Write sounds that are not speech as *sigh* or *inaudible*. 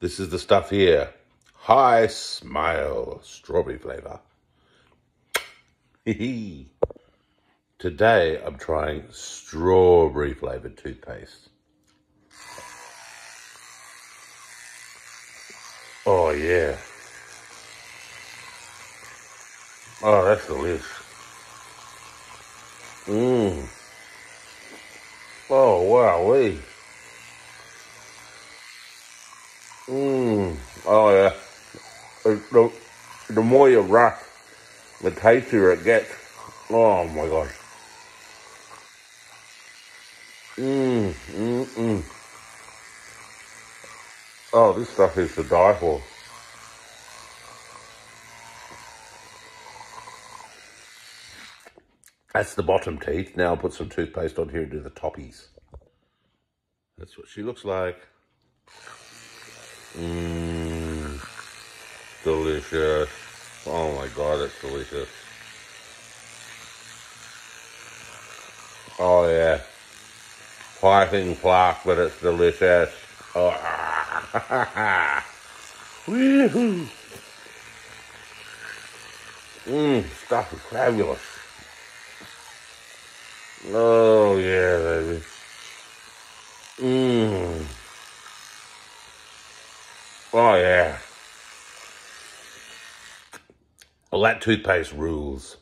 This is the stuff here. Hismile strawberry flavor. Today I'm trying strawberry flavored toothpaste. Oh yeah. Oh, that's delicious. Mmm. Oh wow, wait. Mmm. Oh yeah. The, the more you rock, the tastier it gets. Oh my gosh. Mmm, mmm, mmm. Oh, this stuff is to die for. That's the bottom teeth. Now I'll put some toothpaste on here and do the toppies. That's what she looks like. Mmm. Delicious. Oh my god, it's delicious. Oh yeah. Fighting plaque, but it's delicious. Oh. *laughs* Mmm, stuff is fabulous. Oh yeah, baby. Oh yeah. Well, that toothpaste rules.